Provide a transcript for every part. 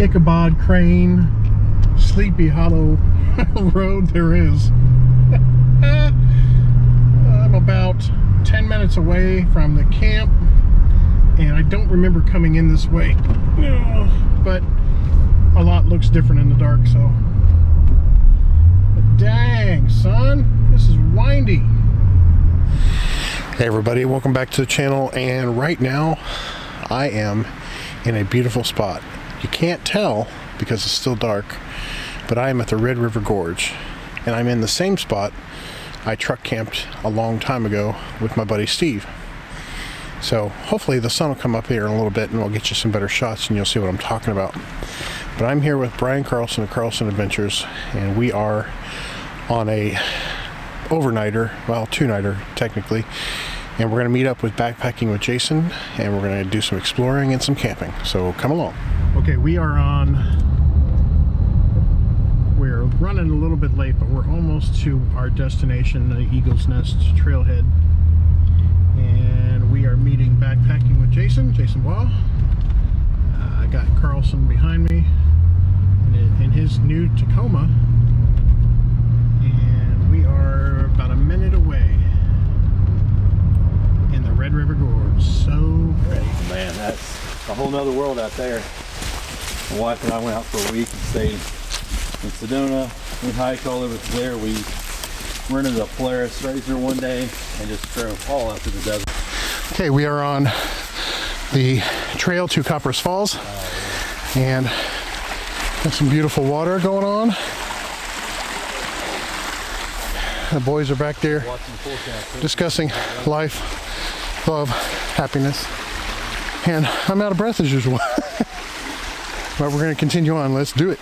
Ichabod Crane, Sleepy Hollow road there is. I'm about 10 minutes away from the camp and I don't remember coming in this way. But a lot looks different in the dark, so. But dang, son, this is windy. Hey everybody, welcome back to the channel and right now I am in a beautiful spot. You can't tell because it's still dark, but I am at the Red River Gorge and I'm in the same spot I truck camped a long time ago with my buddy Steve. So hopefully the sun will come up here in a little bit and we'll get you some better shots and you'll see what I'm talking about. But I'm here with Brian Carlson of Carlson Adventures and we are on a overnighter, well two-nighter technically, and we're going to meet up with backpacking with Jason and we're going to do some exploring and some camping. So come along. Okay, we are on we're running a little bit late, but we're almost to our destination, the Eagle's Nest Trailhead. And we are meeting backpacking with Jason, Jason Wall. Uh, I got Carlson behind me in, his new Tacoma. And we are about a minute away in the Red River Gorge. So pretty. Man, that's a whole nother world out there. My wife and I went out for a week and stayed in Sedona. We hiked all over there. We rented a Polaris RZR one day and just drove all out to the desert. Okay, we are on the trail to Copperas Falls and got some beautiful water going on. The boys are back there discussing life, love, happiness, and I'm out of breath as usual. but we're going to continue on. Let's do it.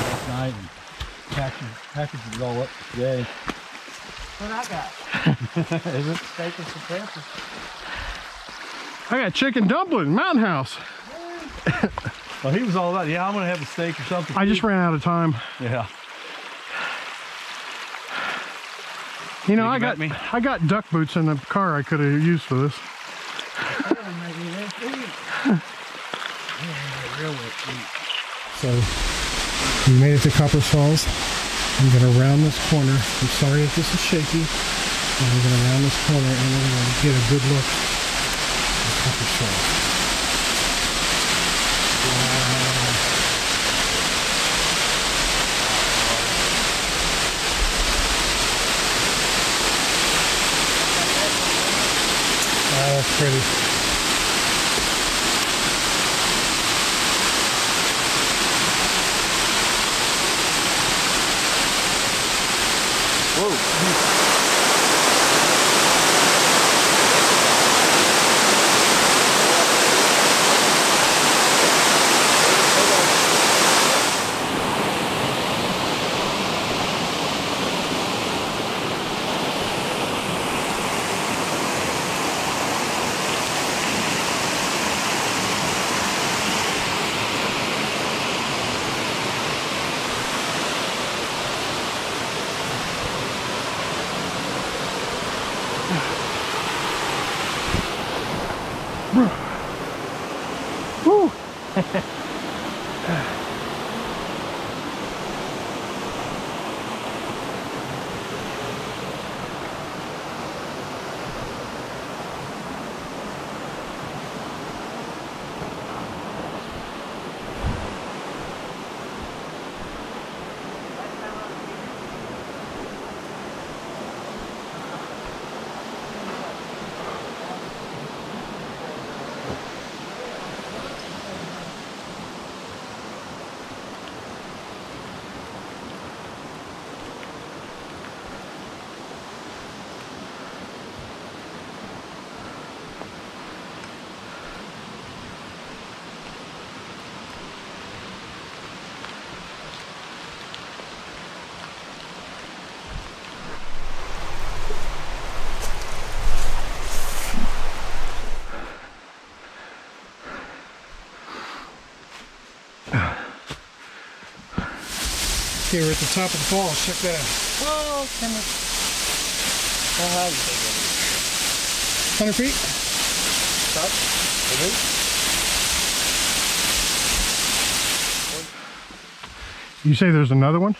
Last night and packaged, packaged it all up today. What I got? Is it? Steak and some. I got chicken dumpling, Mountain House. Well, he was all about, yeah, I'm going to have a steak or something. I just ran out of time. Yeah. You know, I got me? I got duck boots in the car I could have used for this. That would make me that big. Yeah, real wet feet. So we made it to Copper Falls. I'm gonna round this corner. I'm sorry if this is shaky. I'm gonna round this corner and we're gonna get a good look at Copper Falls. Pretty. Whoa. Okay, we're at the top of the falls. Check that out. Whoa, come on. How high you think it 100 is? feet? Top? It is? You say there's another one?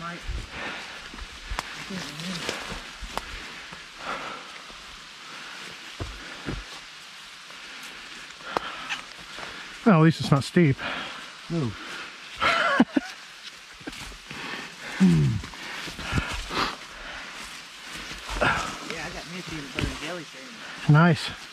Might. Well, at least it's not steep. No. yeah, I got Missy in the burning jelly sandwich. Nice.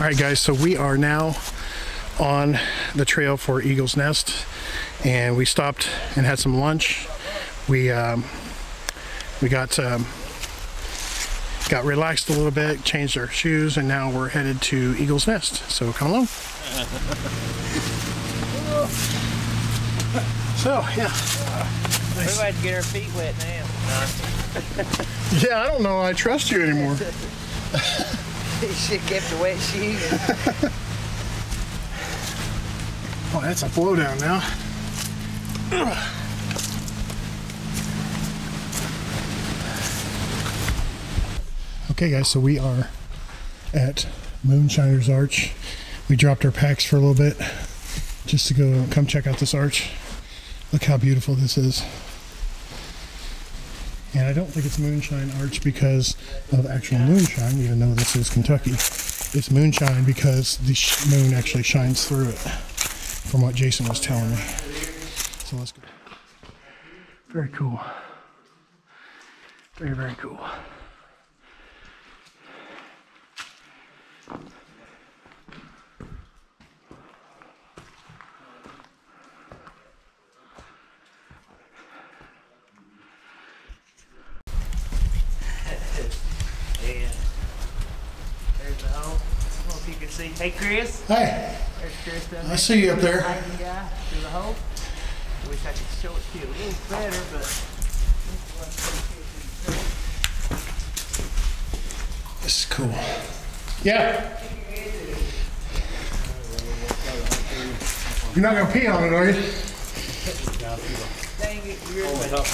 All right, guys, so we are now on the trail for Eagle's Nest, and we stopped and had some lunch. We um, we got um, got relaxed a little bit, changed our shoes, and now we're headed to Eagle's Nest. So come along. so yeah, We might get our feet wet now. yeah, I don't know. I trust you anymore. Shit kept the wet shoes. Oh, that's a blowdown now. Okay, guys, so we are at Moonshiner's Arch. We dropped our packs for a little bit just to go come check out this arch. Look how beautiful this is. And I don't think it's Moonshine Arch because of actual moonshine, even though this is Kentucky. It's moonshine because the moon actually shines through it from what Jason was telling me. So let's go. Very cool. Very, very cool. Yeah. There's the hole. I don't know if you can see. Hey, Chris. Hey, There's Chris down I see you up there. Hiking guy through the hole. Wish I could show it to you a little better, but. This is cool. Yeah. You're not gonna pee on it, are you? Dang it, you're Look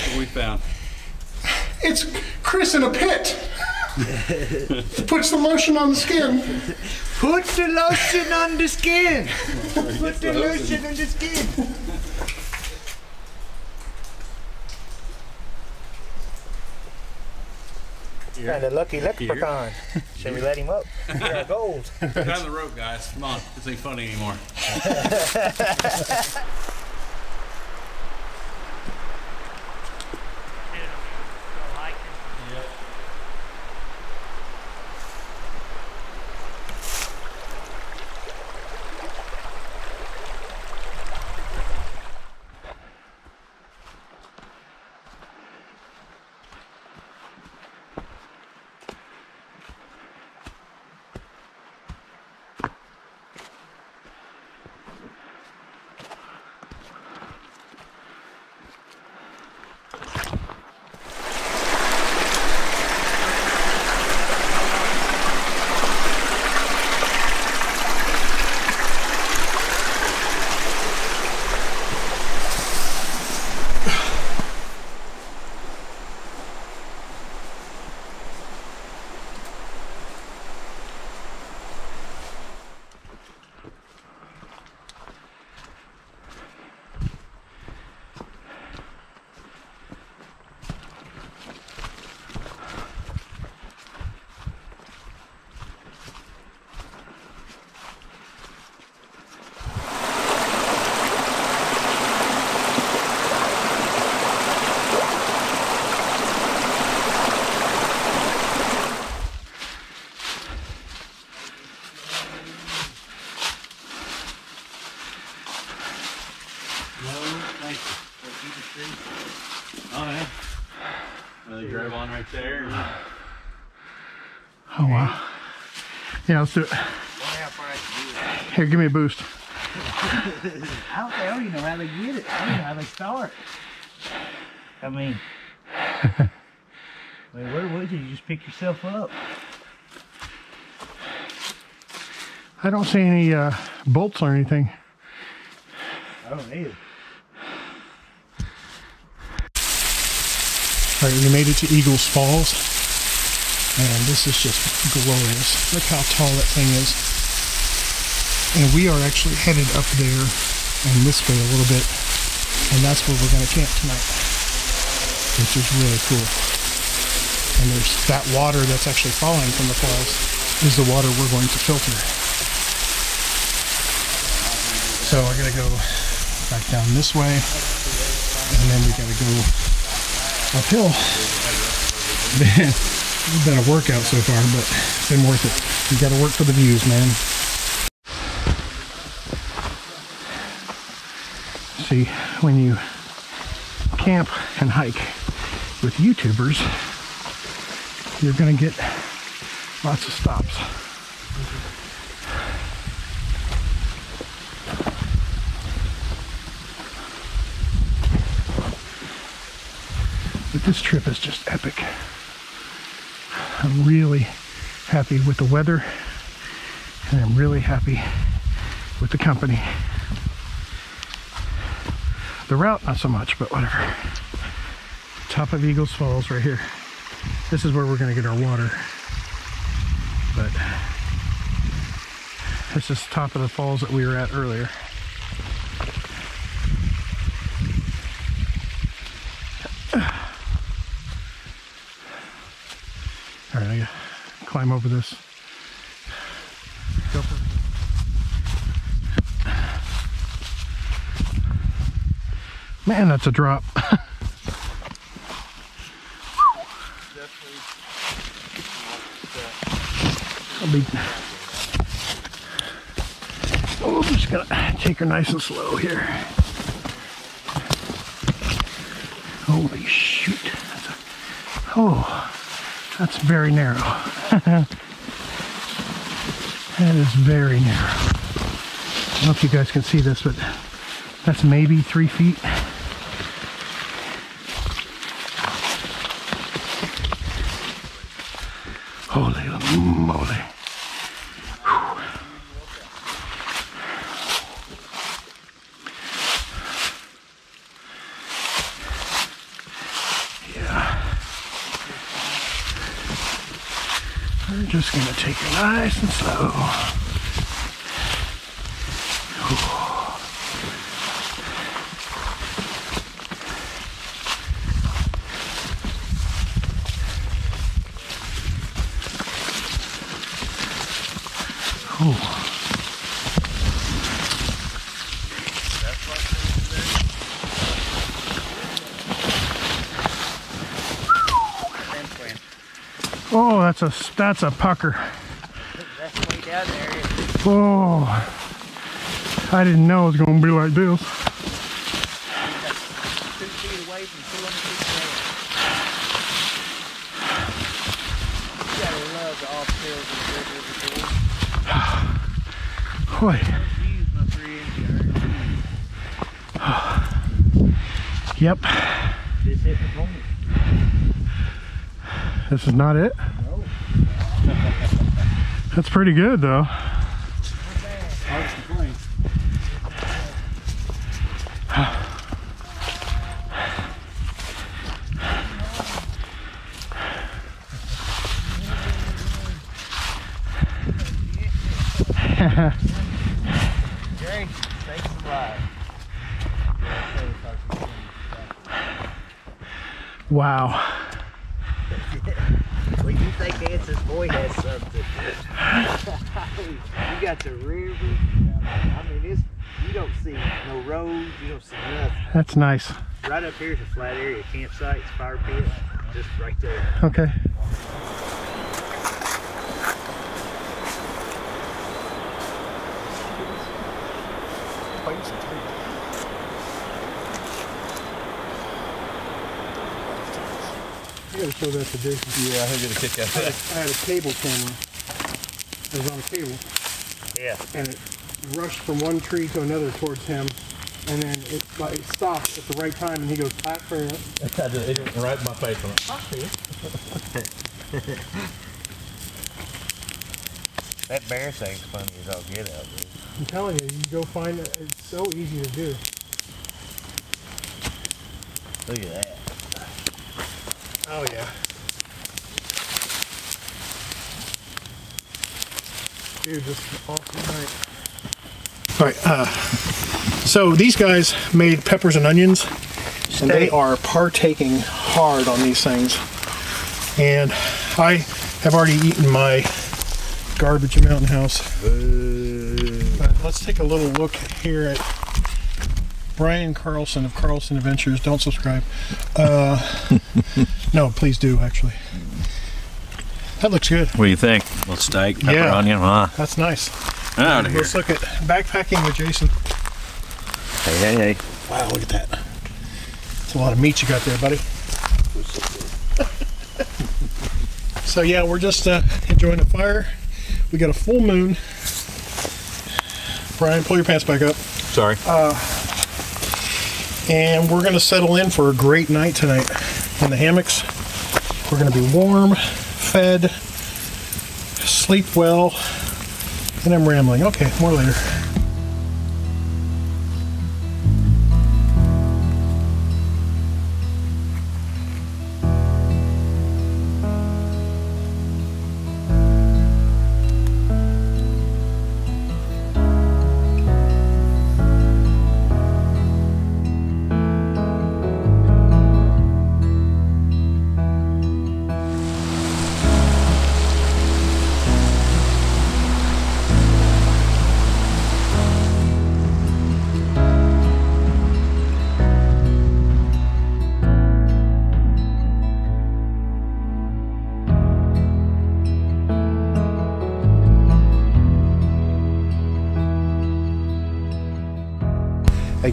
what we found. It's Chris in a pit. Puts the lotion on the skin. Put the lotion on the skin. Put the lotion on the skin. Kind of lucky leprechaun. Should we let him up? Yeah, gold. Get on the rope, guys. Come on. This ain't funny anymore. right there. Oh wow. Yeah, let's do it. Wonder how far I can do it. Here, give me a boost. I don't, I don't even know how they get it. I don't know how they start. I mean, I mean, where would you? You just pick yourself up. I don't see any uh, bolts or anything. I don't either. All right, we made it to Eagles Falls, and this is just glorious. Look how tall that thing is. And we are actually headed up there and this way a little bit, and that's where we're going to camp tonight, which is really cool. And there's that water that's actually falling from the falls is the water we're going to filter. So going to go back down this way, and then we got to go uphill. Man, it's been a workout so far, but it's been worth it. You got to work for the views, man. See, when you camp and hike with YouTubers, you're to get lots of stops. This trip is just epic. I'm really happy with the weather and I'm really happy with the company. The route, not so much, but whatever. Top of Eagles Falls right here. This is where we're going to get our water. But this is top of the falls that we were at earlier. I gotta climb over this. Go for it. Man, that's a drop. I'll be. Oh, I'm just gonna take her nice and slow here. Holy shoot. A, oh, that's very narrow. that is very narrow. I don't know if you guys can see this, but that's maybe three feet. Holy moly. Just gonna take it nice and slow. Oh, that's a that's a pucker. Oh, I didn't know it was gonna be like this. Two feet away from 200 feet down. You gotta love the off trails of the Red River Gorge. Boy, yep. This is not it. No. That's pretty good though. Wow. Well, you think Nance's boy has something. you got the river. I mean, it's, you don't see no roads, you don't see nothing. That's nice. Right up here is a flat area, campsites, fire pit, just right there. Okay. You gotta show that to Jason. Yeah, I get a kick out of that. I had a cable camera. It was on a cable, Yeah. and it rushed from one tree to another towards him, and then it like it stopped at the right time, and he goes back for it. I just hit it right in my face. I'm like, That bear thing's funny as all get out, dude. I'm telling you, you go find it. It's so easy to do. Look at that. Oh yeah. Dude, this is an awesome night. All right. Uh, so these guys made peppers and onions, and they are partaking hard on these things. And I have already eaten my garbage Mountain House. But let's take a little look here at Brian Carlson of Carlson Adventures. Don't subscribe. Uh, no, please do, actually. That looks good. What do you think? A little steak, pepper, Yeah. onion, huh? That's nice. Out of here. Let's look at backpacking with Jason. Hey, hey, hey. Wow, look at that. It's a lot of meat you got there, buddy. so yeah, we're just uh, enjoying the fire. We got a full moon. Brian, pull your pants back up. Sorry. And we're going to settle in for a great night tonight in the hammocks. We're going to be warm, fed, sleep well, and I'm rambling. Okay, more later.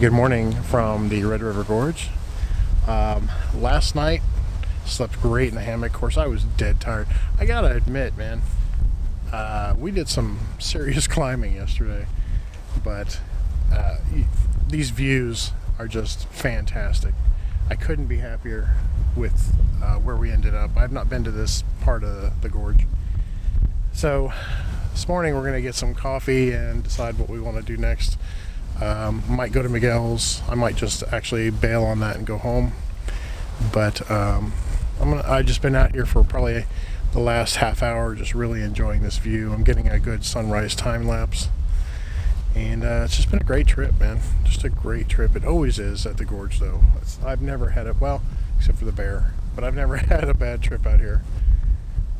Good morning from the Red River Gorge. Um, last night, slept great in the hammock. Of course, I was dead tired. I gotta admit, man, uh, we did some serious climbing yesterday, but uh, these views are just fantastic. I couldn't be happier with uh, where we ended up. I've not been to this part of the gorge. So, this morning we're gonna get some coffee and decide what we want to do next. Um, might go to Miguel's. I might just actually bail on that and go home. But um, I'm gonna. I just been out here for probably the last half hour, just really enjoying this view. I'm getting a good sunrise time lapse, and uh, it's just been a great trip, man. Just a great trip. It always is at the gorge, though. It's, I've never had it. Well, except for the bear, but I've never had a bad trip out here.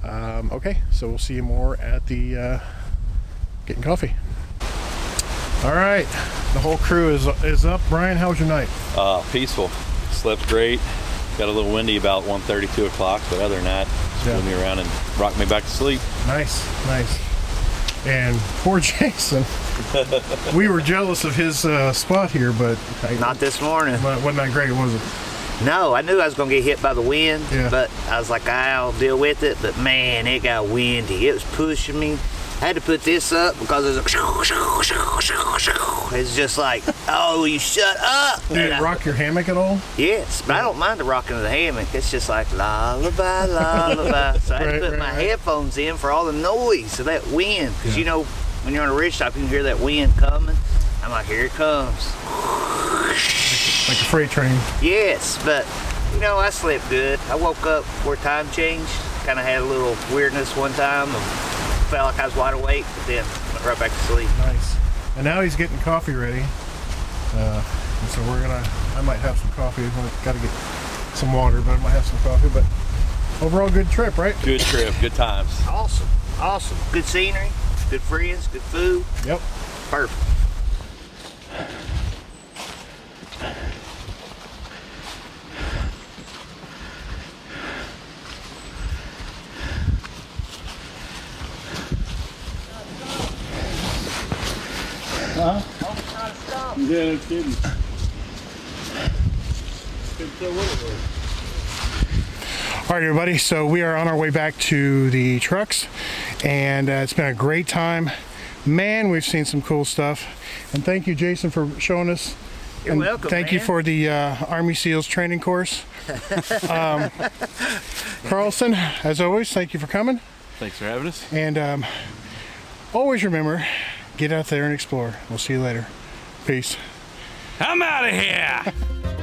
Um, okay, so we'll see you more at the uh, getting coffee. All right, the whole crew is is up. Brian, how was your night? Uh, peaceful. Slept great. Got a little windy about 1.30, 2 o'clock, but other than that, just Yeah. moved me around and rocked me back to sleep. Nice, nice. And poor Jason, we were jealous of his uh, spot here, but I, Not this morning. but wasn't that great, was it? No, I knew I was gonna get hit by the wind, Yeah. but I was like, I'll deal with it. But man, it got windy. It was pushing me. I had to put this up because it was like, it's just like, oh, you shut up. Did it I- rock your hammock at all? Yes, but I don't mind the rocking of the hammock. It's just like lullaby, lullaby. So I had Right, to put right, my right. headphones in for all the noise of that wind. Because Yeah. you know, when you're on a ridge top, you can hear that wind coming. I'm like, here it comes. Like a freight train. Yes, but you know, I slept good. I woke up where time changed. Kind of had a little weirdness one time. Felt like I was wide awake, but then went right back to sleep. Nice. And now he's getting coffee ready. Uh, and so we're gonna. I might have some coffee. I've got to get some water, but I might have some coffee. But overall, good trip, right? Good trip, good times. Awesome, awesome. Good scenery, good friends, good food. Yep. Perfect. Yeah, no kidding. All right, everybody. So we are on our way back to the trucks, and uh, it's been a great time. Man, we've seen some cool stuff. And thank you, Jason, for showing us. You're and welcome, Thank you for the uh, Army SEALs training course. um, Carlson, as always, thank you for coming. Thanks for having us. And um, always remember, get out there and explore. We'll see you later. Peace. I'm out of here.